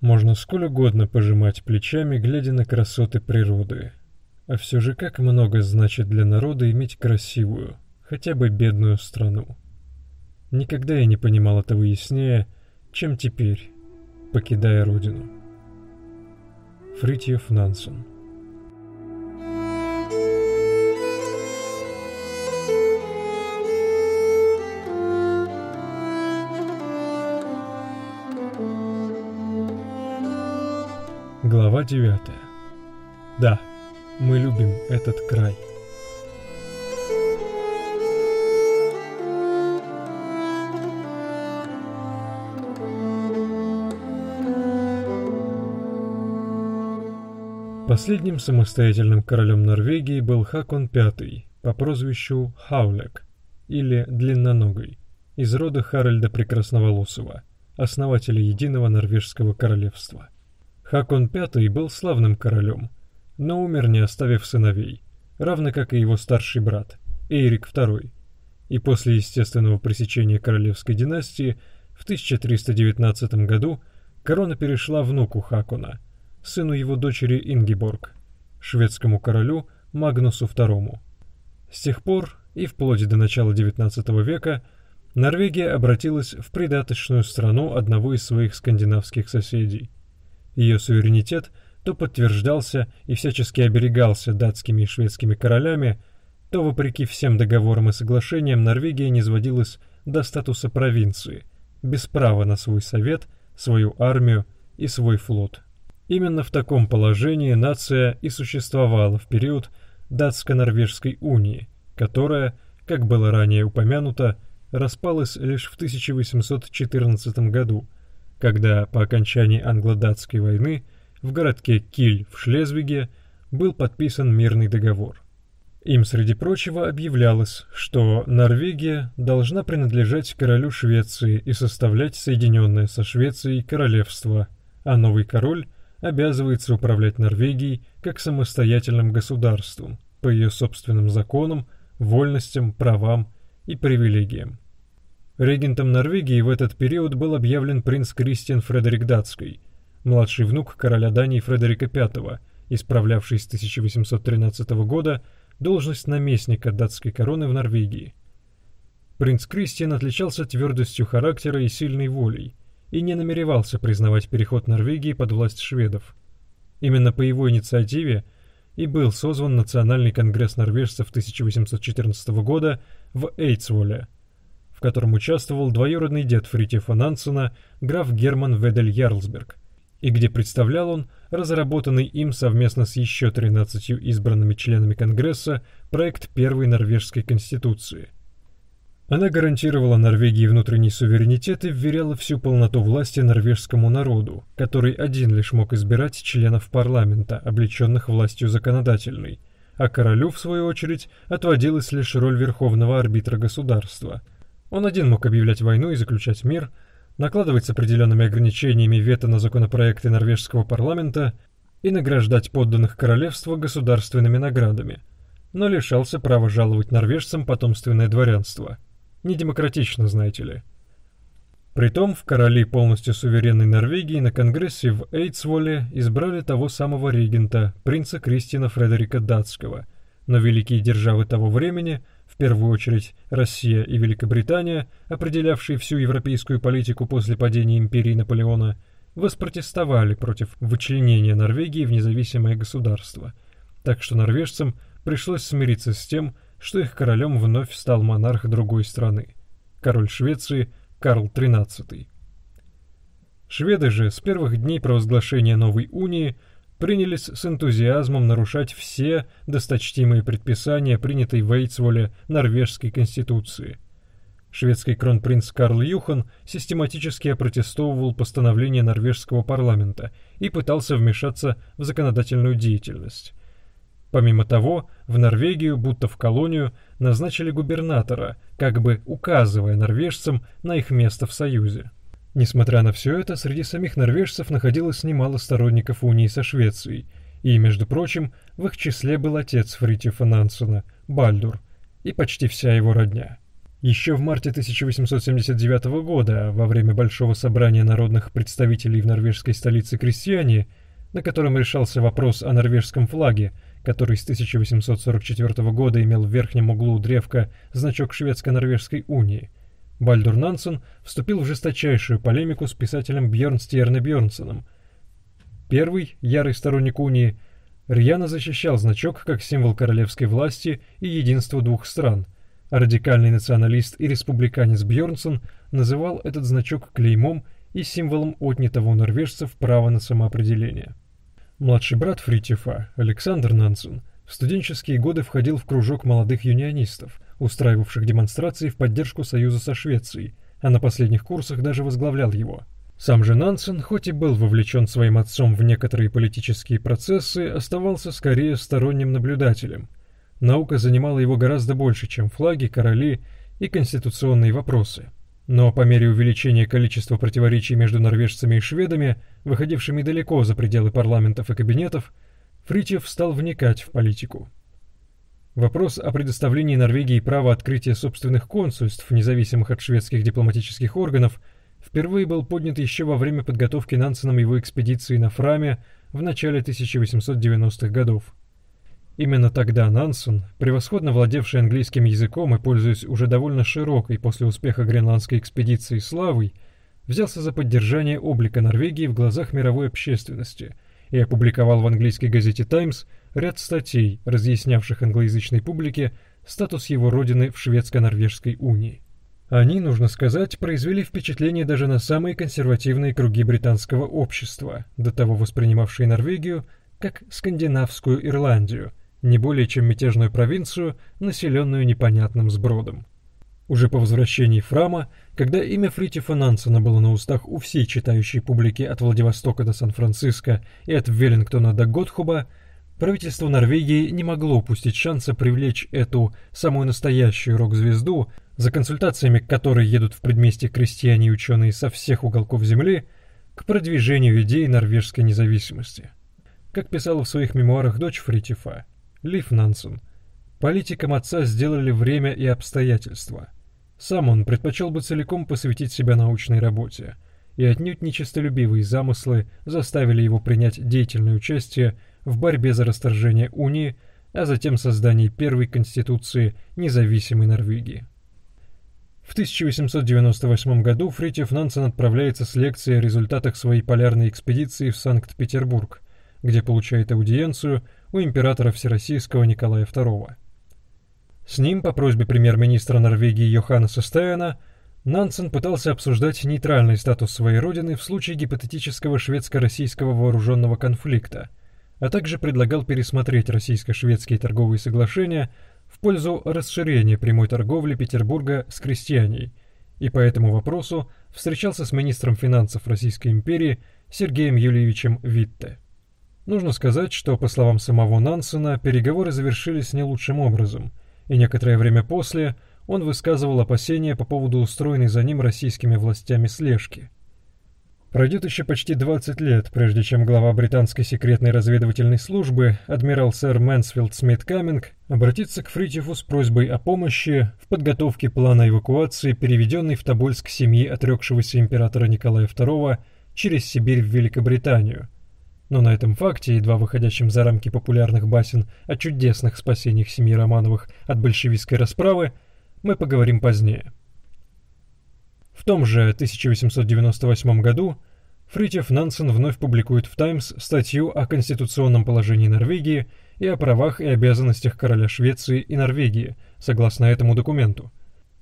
Можно сколь угодно пожимать плечами, глядя на красоты природы. А все же как много значит для народа иметь красивую, хотя бы бедную страну. Никогда я не понимал этого яснее, чем теперь, покидая родину. Фритьев Нансен Глава 9. Да, мы любим этот край. Последним самостоятельным королем Норвегии был Хакон V по прозвищу Хаулек или Длинноногой из рода Харальда Прекрасноволосого, основателя единого норвежского королевства. Хакон V был славным королем, но умер не оставив сыновей, равно как и его старший брат Эйрик II. И после естественного пресечения королевской династии в 1319 году корона перешла внуку Хакона, сыну его дочери Ингиборг, шведскому королю Магнусу II. С тех пор и вплоть до начала XIX века Норвегия обратилась в придаточную страну одного из своих скандинавских соседей – ее суверенитет то подтверждался и всячески оберегался датскими и шведскими королями, то, вопреки всем договорам и соглашениям, Норвегия не сводилась до статуса провинции, без права на свой совет, свою армию и свой флот. Именно в таком положении нация и существовала в период датско-норвежской унии, которая, как было ранее упомянуто, распалась лишь в 1814 году – когда по окончании англо-датской войны в городке Киль в Шлезвиге был подписан мирный договор. Им, среди прочего, объявлялось, что Норвегия должна принадлежать королю Швеции и составлять соединенное со Швецией королевство, а новый король обязывается управлять Норвегией как самостоятельным государством по ее собственным законам, вольностям, правам и привилегиям. Регентом Норвегии в этот период был объявлен принц Кристиан Фредерик Датский, младший внук короля Дании Фредерика V, исправлявший с 1813 года должность наместника датской короны в Норвегии. Принц Кристиан отличался твердостью характера и сильной волей и не намеревался признавать переход Норвегии под власть шведов. Именно по его инициативе и был созван Национальный конгресс норвежцев 1814 года в Эйцволе – в котором участвовал двоюродный дед Фритьефа Нансена, граф Герман Ведель Ярлсберг, и где представлял он разработанный им совместно с еще 13 избранными членами Конгресса проект первой норвежской конституции. Она гарантировала Норвегии внутренний суверенитет и вверяла всю полноту власти норвежскому народу, который один лишь мог избирать членов парламента, облеченных властью законодательной, а королю, в свою очередь, отводилась лишь роль верховного арбитра государства – он один мог объявлять войну и заключать мир, накладывать с определенными ограничениями вето на законопроекты норвежского парламента и награждать подданных королевства государственными наградами, но лишался права жаловать норвежцам потомственное дворянство. Недемократично, знаете ли. Притом в короли полностью суверенной Норвегии на конгрессе в Эйцволе избрали того самого регента, принца Кристина Фредерика Датского, но великие державы того времени – в первую очередь Россия и Великобритания, определявшие всю европейскую политику после падения империи Наполеона, воспротестовали против вычленения Норвегии в независимое государство. Так что норвежцам пришлось смириться с тем, что их королем вновь стал монарх другой страны, король Швеции Карл XIII. Шведы же с первых дней провозглашения новой унии принялись с энтузиазмом нарушать все досточтимые предписания, принятые в Эйцволе норвежской конституции. Шведский кронпринц Карл Юхан систематически опротестовывал постановления норвежского парламента и пытался вмешаться в законодательную деятельность. Помимо того, в Норвегию, будто в колонию, назначили губернатора, как бы указывая норвежцам на их место в Союзе. Несмотря на все это, среди самих норвежцев находилось немало сторонников унии со Швецией, и, между прочим, в их числе был отец Фритьефа Нансена, Бальдур, и почти вся его родня. Еще в марте 1879 года, во время Большого собрания народных представителей в норвежской столице Крестьяне, на котором решался вопрос о норвежском флаге, который с 1844 года имел в верхнем углу древка значок Шведско-Норвежской унии, Бальдур Нансен вступил в жесточайшую полемику с писателем Бьерн Стьерне Бьернсоном. Первый, ярый сторонник унии, рьяно защищал значок как символ королевской власти и единства двух стран, а радикальный националист и республиканец Бьернсон называл этот значок клеймом и символом отнятого у норвежцев права на самоопределение. Младший брат Фритьефа, Александр Нансен, в студенческие годы входил в кружок молодых юнионистов, устраивавших демонстрации в поддержку союза со Швецией, а на последних курсах даже возглавлял его. Сам же Нансен, хоть и был вовлечен своим отцом в некоторые политические процессы, оставался скорее сторонним наблюдателем. Наука занимала его гораздо больше, чем флаги, короли и конституционные вопросы. Но по мере увеличения количества противоречий между норвежцами и шведами, выходившими далеко за пределы парламентов и кабинетов, Фритьев стал вникать в политику. Вопрос о предоставлении Норвегии права открытия собственных консульств, независимых от шведских дипломатических органов, впервые был поднят еще во время подготовки Нансеном его экспедиции на Фраме в начале 1890-х годов. Именно тогда Нансен, превосходно владевший английским языком и пользуясь уже довольно широкой после успеха гренландской экспедиции славой, взялся за поддержание облика Норвегии в глазах мировой общественности и опубликовал в английской газете «Таймс» ряд статей, разъяснявших англоязычной публике статус его родины в шведско-норвежской унии. Они, нужно сказать, произвели впечатление даже на самые консервативные круги британского общества, до того воспринимавшие Норвегию как скандинавскую Ирландию – не более чем мятежную провинцию, населенную непонятным сбродом. Уже по возвращении Фрама, когда имя Фритьефа Нансена было на устах у всей читающей публики от Владивостока до Сан-Франциско и от Веллингтона до Готхуба, правительство Норвегии не могло упустить шанса привлечь эту самую настоящую рок-звезду, за консультациями которой едут в предместье крестьяне и ученые со всех уголков земли, к продвижению идеи норвежской независимости. Как писала в своих мемуарах дочь Фритьефа, Лив Нансен. Политикам отца сделали время и обстоятельства. Сам он предпочел бы целиком посвятить себя научной работе, и отнюдь нечистолюбивые замыслы заставили его принять деятельное участие в борьбе за расторжение унии, а затем создание первой конституции независимой Норвегии. В 1898 году Фритьев Нансен отправляется с лекцией о результатах своей полярной экспедиции в Санкт-Петербург, где получает аудиенцию – у императора Всероссийского Николая II. С ним, по просьбе премьер-министра Норвегии Йоханнеса Стеена, Нансен пытался обсуждать нейтральный статус своей родины в случае гипотетического шведско-российского вооруженного конфликта, а также предлагал пересмотреть российско-шведские торговые соглашения в пользу расширения прямой торговли Петербурга с Христианией, и по этому вопросу встречался с министром финансов Российской империи Сергеем Юльевичем Витте. Нужно сказать, что, по словам самого Нансена, переговоры завершились не лучшим образом, и некоторое время после он высказывал опасения по поводу устроенной за ним российскими властями слежки. Пройдет еще почти 20 лет, прежде чем глава британской секретной разведывательной службы, адмирал сэр Мэнсфилд Смит Каминг, обратится к Фритьофу с просьбой о помощи в подготовке плана эвакуации, переведенной в Тобольск семьи отрекшегося императора Николая II через Сибирь в Великобританию – но на этом факте, едва выходящем за рамки популярных басен о чудесных спасениях семьи Романовых от большевистской расправы, мы поговорим позднее. В том же 1898 году Фритьев Нансен вновь публикует в «Таймс» статью о конституционном положении Норвегии и о правах и обязанностях короля Швеции и Норвегии, согласно этому документу.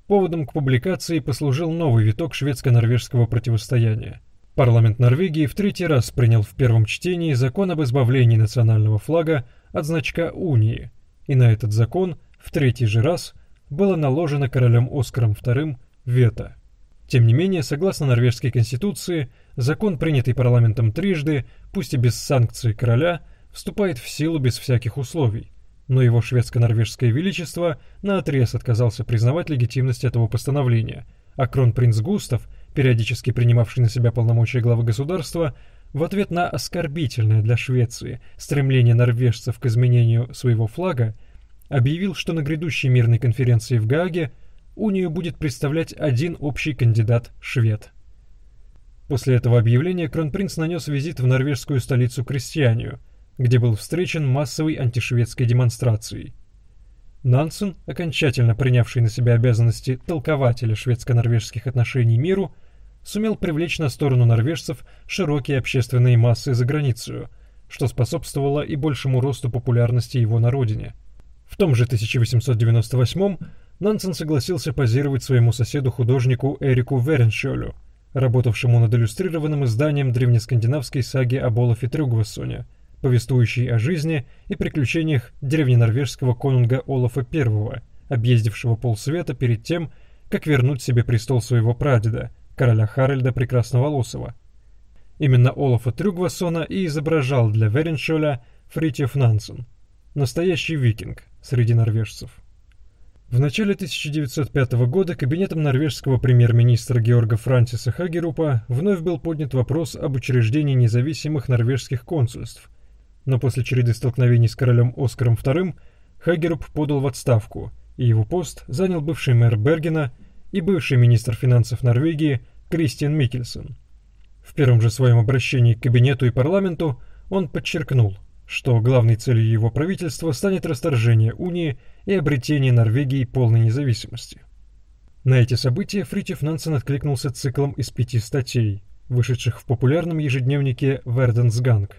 Поводом к публикации послужил новый виток шведско-норвежского противостояния – Парламент Норвегии в третий раз принял в первом чтении закон об избавлении национального флага от значка унии, и на этот закон в третий же раз было наложено королем Оскаром II вето. Тем не менее, согласно норвежской конституции, закон, принятый парламентом трижды, пусть и без санкции короля, вступает в силу без всяких условий, но его шведско-норвежское величество наотрез отказался признавать легитимность этого постановления, а кронпринц Густав, периодически принимавший на себя полномочия главы государства, в ответ на оскорбительное для Швеции стремление норвежцев к изменению своего флага, объявил, что на грядущей мирной конференции в Гааге унию будет представлять один общий кандидат швед. После этого объявления кронпринц нанес визит в норвежскую столицу Крестьянию, где был встречен массовой антишведской демонстрацией. Нансен, окончательно принявший на себя обязанности толкователя шведско-норвежских отношений миру, сумел привлечь на сторону норвежцев широкие общественные массы за границу, что способствовало и большему росту популярности его на родине. В том же 1898 Нансен согласился позировать своему соседу-художнику Эрику Вереншолю, работавшему над иллюстрированным изданием древнескандинавской саги об Олафе Трюгвассоне – повествующий о жизни и приключениях древненорвежского конунга Олафа I, объездившего полсвета перед тем, как вернуть себе престол своего прадеда, короля Харальда Прекрасноволосого. Именно Олафа Трюгвассона и изображал для Вереншоля Фритьев Нансен, настоящий викинг среди норвежцев. В начале 1905 года кабинетом норвежского премьер-министра Георга Франсиса Хагерупа вновь был поднят вопрос об учреждении независимых норвежских консульств – но после череды столкновений с королем Оскаром II Хагеруп подал в отставку, и его пост занял бывший мэр Бергена и бывший министр финансов Норвегии Кристиан Микельсон. В первом же своем обращении к кабинету и парламенту он подчеркнул, что главной целью его правительства станет расторжение унии и обретение Норвегии полной независимости. На эти события Фритьев Нансен откликнулся циклом из пяти статей, вышедших в популярном ежедневнике «Верденсганг»,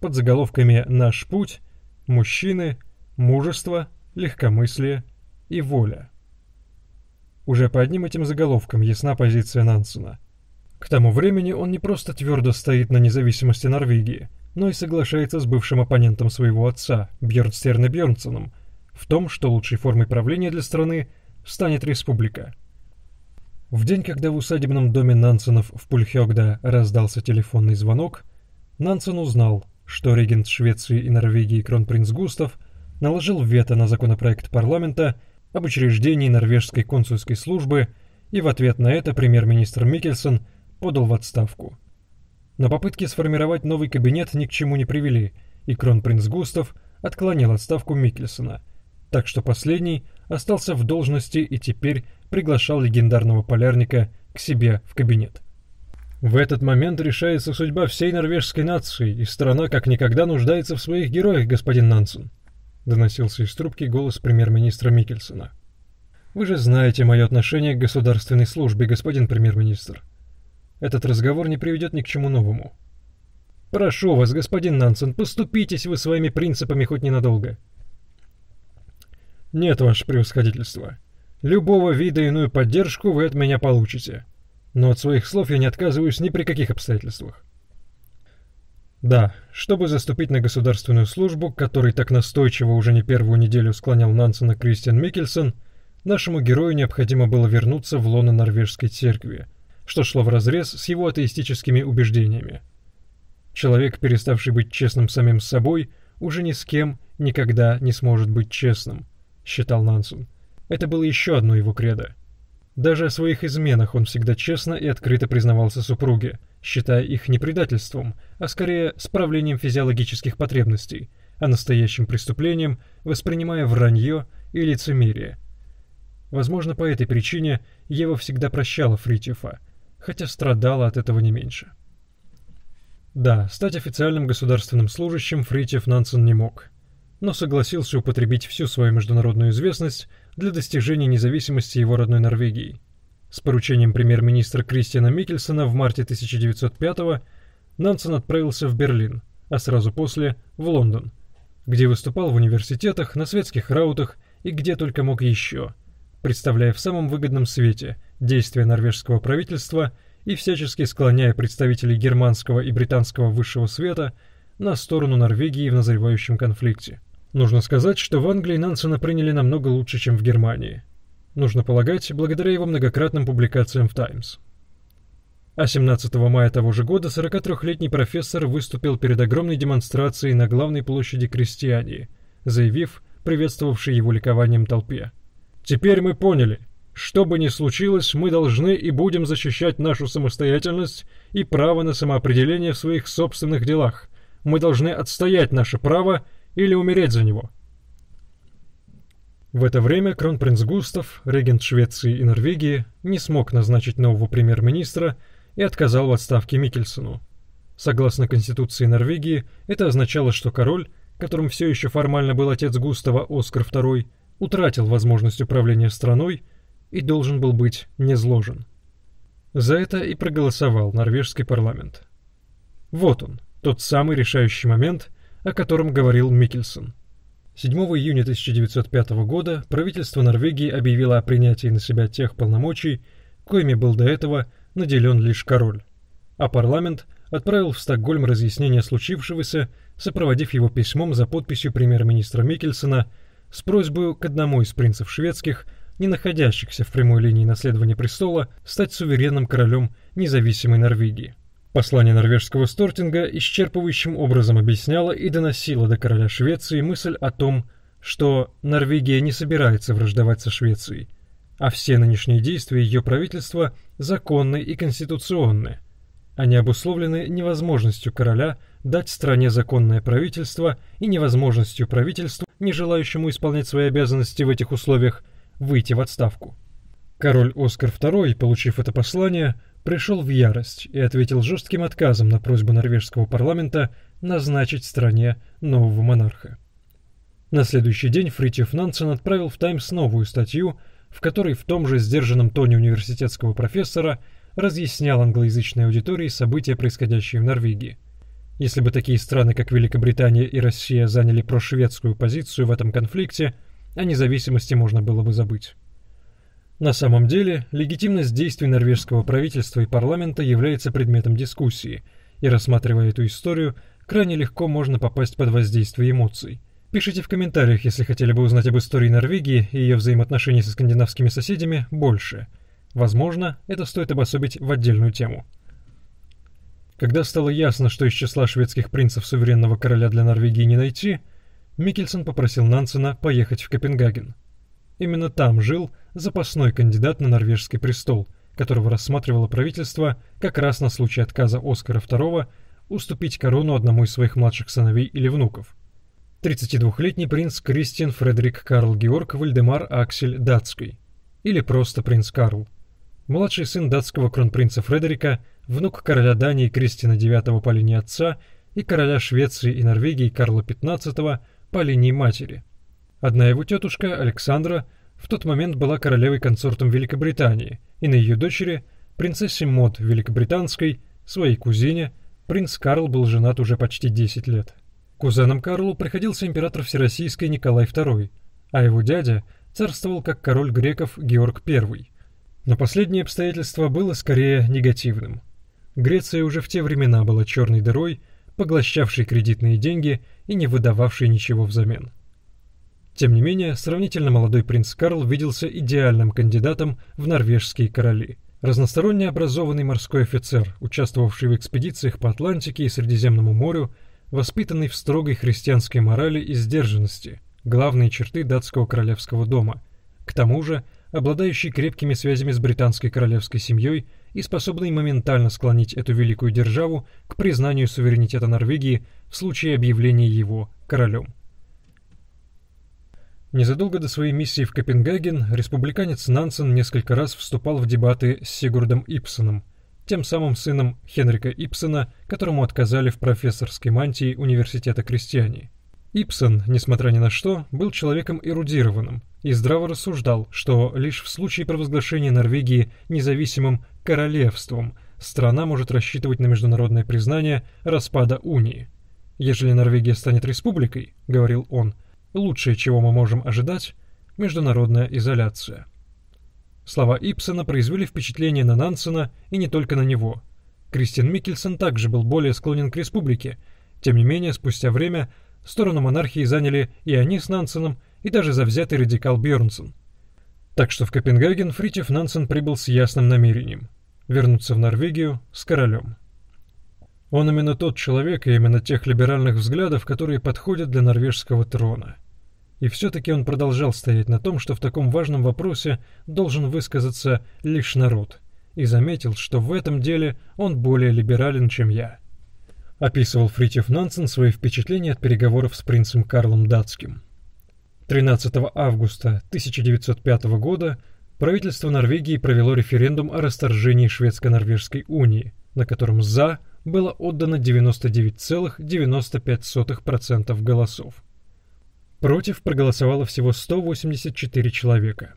под заголовками «Наш путь», «Мужчины», «Мужество», «Легкомыслие» и «Воля». Уже по одним этим заголовкам ясна позиция Нансена. К тому времени он не просто твердо стоит на независимости Норвегии, но и соглашается с бывшим оппонентом своего отца, Бьернстерне Бьернсоном, в том, что лучшей формой правления для страны станет республика. В день, когда в усадебном доме Нансенов в Пульхёгда раздался телефонный звонок, Нансен узнал, что регент Швеции и Норвегии кронпринц Густав наложил вето на законопроект парламента об учреждении норвежской консульской службы, и в ответ на это премьер-министр Микельсон подал в отставку. Но попытки сформировать новый кабинет ни к чему не привели, и кронпринц Густав отклонил отставку Микельсона, так что последний остался в должности и теперь приглашал легендарного полярника к себе в кабинет. В этот момент решается судьба всей норвежской нации, и страна как никогда нуждается в своих героях, господин Нансен», — доносился из трубки голос премьер-министра Микельсона. «Вы же знаете мое отношение к государственной службе, господин премьер-министр. Этот разговор не приведет ни к чему новому. Прошу вас, господин Нансен, поступитесь вы своими принципами хоть ненадолго». «Нет, ваше превосходительство. Любого вида иную поддержку вы от меня получите», но от своих слов я не отказываюсь ни при каких обстоятельствах. Да, чтобы заступить на государственную службу, который так настойчиво уже не первую неделю склонял Нансена Кристиан Микельсон, нашему герою необходимо было вернуться в лоно норвежской церкви, что шло вразрез с его атеистическими убеждениями. Человек, переставший быть честным самим собой, уже ни с кем никогда не сможет быть честным, считал Нансен. Это было еще одно его кредо. Даже о своих изменах он всегда честно и открыто признавался супруге, считая их не предательством, а скорее справлением физиологических потребностей, а настоящим преступлением воспринимая вранье и лицемерие. Возможно, по этой причине Ева всегда прощала Фритьефа, хотя страдала от этого не меньше. Да, стать официальным государственным служащим Фритьев Нансен не мог, но согласился употребить всю свою международную известность для достижения независимости его родной Норвегии. С поручением премьер-министра Кристиана Микельсона в марте 1905 Нансен отправился в Берлин, а сразу после – в Лондон, где выступал в университетах, на светских раутах и где только мог еще, представляя в самом выгодном свете действия норвежского правительства и всячески склоняя представителей германского и британского высшего света на сторону Норвегии в назревающем конфликте. Нужно сказать, что в Англии Нансена приняли намного лучше, чем в Германии. Нужно полагать, благодаря его многократным публикациям в «Таймс». А 17 мая того же года 43-летний профессор выступил перед огромной демонстрацией на главной площади Крестьянии, заявив, приветствовавшей его ликованием толпе. «Теперь мы поняли. Что бы ни случилось, мы должны и будем защищать нашу самостоятельность и право на самоопределение в своих собственных делах. Мы должны отстоять наше право или умереть за него». В это время кронпринц Густав, регент Швеции и Норвегии, не смог назначить нового премьер-министра и отказал в отставке Микельсону. Согласно Конституции Норвегии, это означало, что король, которым все еще формально был отец Густава Оскар II, утратил возможность управления страной и должен был быть незложен. За это и проголосовал норвежский парламент. Вот он, тот самый решающий момент, о котором говорил Микельсон – 7 июня 1905 года правительство Норвегии объявило о принятии на себя тех полномочий, коими был до этого наделен лишь король, а парламент отправил в Стокгольм разъяснение случившегося, сопроводив его письмом за подписью премьер-министра Микельсона с просьбой к одному из принцев шведских, не находящихся в прямой линии наследования престола, стать суверенным королем независимой Норвегии. Послание норвежского Стортинга исчерпывающим образом объясняло и доносило до короля Швеции мысль о том, что Норвегия не собирается враждовать со Швецией, а все нынешние действия ее правительства законны и конституционны. Они обусловлены невозможностью короля дать стране законное правительство и невозможностью правительству, не желающему исполнять свои обязанности в этих условиях, выйти в отставку. Король Оскар II, получив это послание, пришел в ярость и ответил жестким отказом на просьбу норвежского парламента назначить стране нового монарха. На следующий день Фритьев Нансен отправил в «Таймс» новую статью, в которой в том же сдержанном тоне университетского профессора разъяснял англоязычной аудитории события, происходящие в Норвегии. Если бы такие страны, как Великобритания и Россия, заняли прошведскую позицию в этом конфликте, о независимости можно было бы забыть. На самом деле, легитимность действий норвежского правительства и парламента является предметом дискуссии, и рассматривая эту историю, крайне легко можно попасть под воздействие эмоций. Пишите в комментариях, если хотели бы узнать об истории Норвегии и ее взаимоотношений со скандинавскими соседями больше. Возможно, это стоит обособить в отдельную тему. Когда стало ясно, что из числа шведских принцев суверенного короля для Норвегии не найти, Микельсон попросил Нансена поехать в Копенгаген. Именно там жил запасной кандидат на норвежский престол, которого рассматривало правительство как раз на случай отказа Оскара II уступить корону одному из своих младших сыновей или внуков. 32-летний принц Кристиан Фредерик Карл Георг Вальдемар Аксель Датский, или просто принц Карл. Младший сын датского кронпринца Фредерика, внук короля Дании Кристина IX по линии отца и короля Швеции и Норвегии Карла XV по линии матери – Одна его тетушка, Александра, в тот момент была королевой-консортом Великобритании, и на ее дочери, принцессе Мод Великобританской, своей кузине, принц Карл был женат уже почти 10 лет. Кузеном Карлу приходился император Всероссийской Николай II, а его дядя царствовал как король греков Георг I. Но последнее обстоятельство было скорее негативным. Греция уже в те времена была черной дырой, поглощавшей кредитные деньги и не выдававшей ничего взамен. Тем не менее, сравнительно молодой принц Карл виделся идеальным кандидатом в норвежские короли. Разносторонне образованный морской офицер, участвовавший в экспедициях по Атлантике и Средиземному морю, воспитанный в строгой христианской морали и сдержанности, главные черты датского королевского дома. К тому же, обладающий крепкими связями с британской королевской семьей и способный моментально склонить эту великую державу к признанию суверенитета Норвегии в случае объявления его королем. Незадолго до своей миссии в Копенгаген республиканец Нансен несколько раз вступал в дебаты с Сигурдом Ипсоном, тем самым сыном Хенрика Ипсона, которому отказали в профессорской мантии Университета Крестьяне. Ипсон, несмотря ни на что, был человеком эрудированным и здраво рассуждал, что лишь в случае провозглашения Норвегии независимым королевством страна может рассчитывать на международное признание распада унии. Ежели Норвегия станет республикой, говорил он, Лучшее, чего мы можем ожидать – международная изоляция. Слова Ипсона произвели впечатление на Нансена и не только на него. Кристиан Микельсон также был более склонен к республике. Тем не менее, спустя время сторону монархии заняли и они с Нансеном, и даже завзятый радикал Бьернсон. Так что в Копенгаген Фритьев Нансен прибыл с ясным намерением – вернуться в Норвегию с королем. Он именно тот человек и именно тех либеральных взглядов, которые подходят для норвежского трона – И все-таки он продолжал стоять на том, что в таком важном вопросе должен высказаться лишь народ, и заметил, что в этом деле он более либерален, чем я. Описывал Фритьев Нансен свои впечатления от переговоров с принцем Карлом Датским. 13 августа 1905 года правительство Норвегии провело референдум о расторжении шведско-норвежской унии, на котором «за» было отдано 99,95% голосов. Против проголосовало всего 184 человека.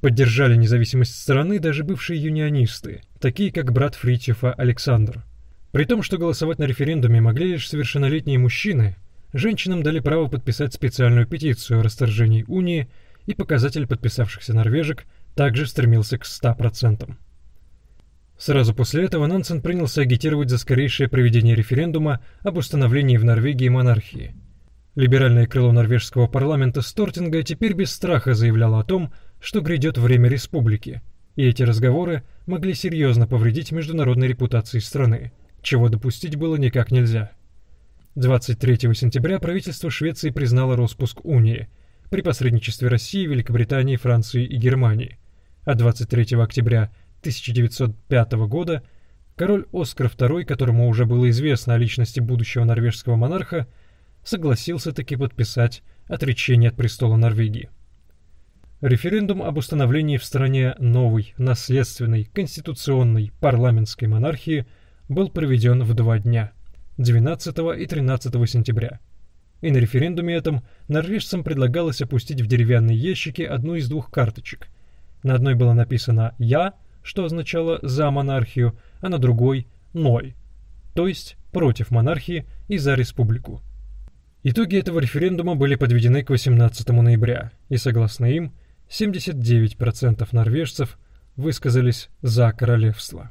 Поддержали независимость страны даже бывшие юнионисты, такие как брат Фритьефа Александр. При том, что голосовать на референдуме могли лишь совершеннолетние мужчины, женщинам дали право подписать специальную петицию о расторжении унии, и показатель подписавшихся норвежек также стремился к 100%. Сразу после этого Нансен принялся агитировать за скорейшее проведение референдума об установлении в Норвегии монархии – Либеральное крыло норвежского парламента Стортинга теперь без страха заявляло о том, что грядет время республики, и эти разговоры могли серьезно повредить международной репутации страны, чего допустить было никак нельзя. 23 сентября правительство Швеции признало распуск унии при посредничестве России, Великобритании, Франции и Германии, а 23 октября 1905 года король Оскар II, которому уже было известно о личности будущего норвежского монарха, согласился таки подписать отречение от престола Норвегии. Референдум об установлении в стране новой, наследственной, конституционной, парламентской монархии был проведен в два дня – 12 и 13 сентября. И на референдуме этом норвежцам предлагалось опустить в деревянные ящики одну из двух карточек. На одной было написано «Я», что означало «за монархию», а на другой «Ной», то есть «против монархии» и «за республику». Итоги этого референдума были подведены к 18 ноября, и согласно им, 79% норвежцев высказались за королевство.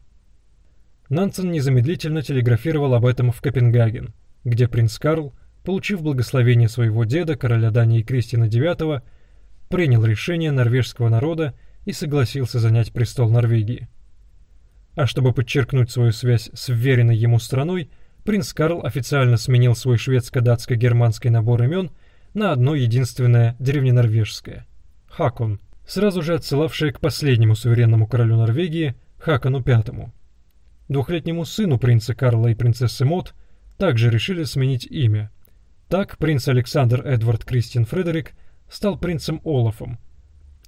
Нансен незамедлительно телеграфировал об этом в Копенгаген, где принц Карл, получив благословение своего деда, короля Дании Кристина IX, принял решение норвежского народа и согласился занять престол Норвегии. А чтобы подчеркнуть свою связь с вверенной ему страной, принц Карл официально сменил свой шведско-датско-германский набор имен на одно единственное древненорвежское – Хакон, сразу же отсылавшее к последнему суверенному королю Норвегии Хакону V. Двухлетнему сыну принца Карла и принцессы Мот также решили сменить имя. Так принц Александр Эдвард Кристиан Фредерик стал принцем Олафом.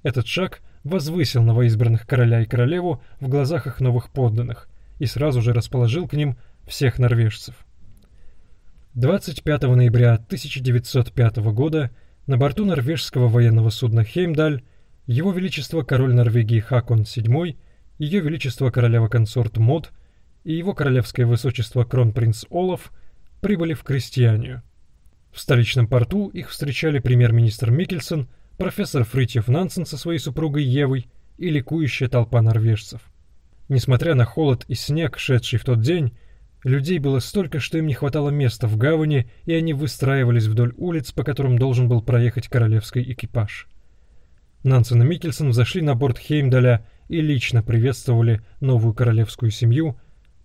Этот шаг возвысил новоизбранных короля и королеву в глазах их новых подданных и сразу же расположил к ним всех норвежцев. 25 ноября 1905 года на борту норвежского военного судна «Хеймдаль» Его Величество король Норвегии Хакон VII, Ее Величество королева-консорт Мод и Его Королевское Высочество кронпринц Олаф прибыли в Крестьянию. В столичном порту их встречали премьер-министр Микельсон, профессор Фритьев Нансен со своей супругой Евой и ликующая толпа норвежцев. Несмотря на холод и снег, шедший в тот день, Людей было столько, что им не хватало места в гавани, и они выстраивались вдоль улиц, по которым должен был проехать королевский экипаж. Нансен и Микельсон взошли на борт Хеймдаля и лично приветствовали новую королевскую семью,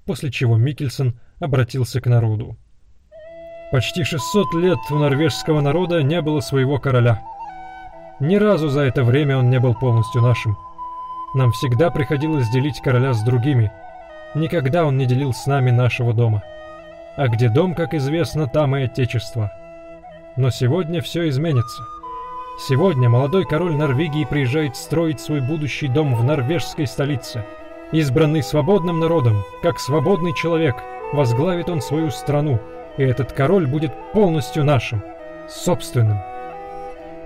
после чего Микельсон обратился к народу. Почти 600 лет у норвежского народа не было своего короля. Ни разу за это время он не был полностью нашим. Нам всегда приходилось делить короля с другими – Никогда он не делил с нами нашего дома. А где дом, как известно, там и отечество. Но сегодня все изменится. Сегодня молодой король Норвегии приезжает строить свой будущий дом в норвежской столице. Избранный свободным народом, как свободный человек, возглавит он свою страну, и этот король будет полностью нашим, собственным.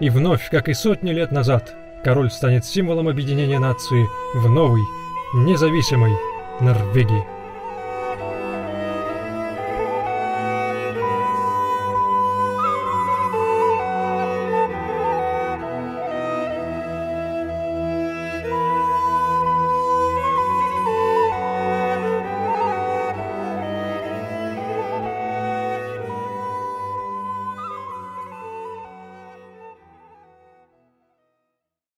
И вновь, как и сотни лет назад, король станет символом объединения нации в новый, независимый Норвегии.